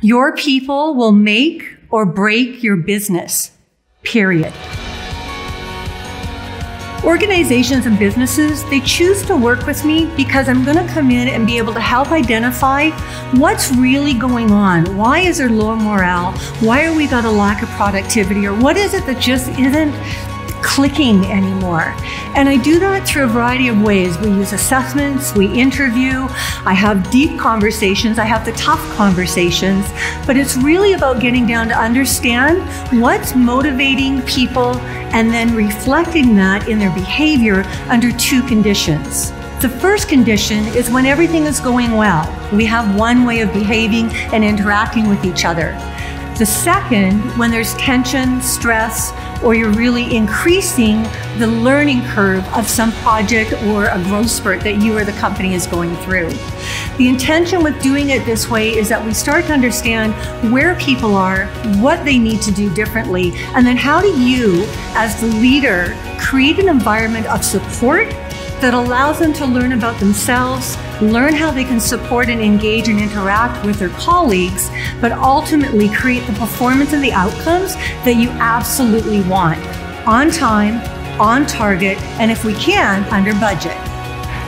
Your people will make or break your business, period. Organizations and businesses, they choose to work with me because I'm going to come in and be able to help identify what's really going on. Why is there low morale? Why are we got a lack of productivity? Or what is it that just isn't clicking anymore. And I do that through a variety of ways. We use assessments, we interview, I have deep conversations, I have the tough conversations, but it's really about getting down to understand what's motivating people and then reflecting that in their behavior under two conditions. The first condition is when everything is going well. We have one way of behaving and interacting with each other. The second, when there's tension, stress, or you're really increasing the learning curve of some project or a growth spurt that you or the company is going through. The intention with doing it this way is that we start to understand where people are, what they need to do differently, and then how do you, as the leader, create an environment of support that allows them to learn about themselves, learn how they can support and engage and interact with their colleagues, but ultimately create the performance and the outcomes that you absolutely want on time, on target, and if we can, under budget.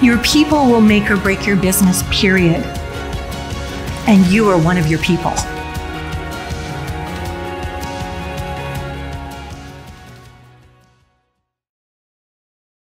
Your people will make or break your business, period. And you are one of your people.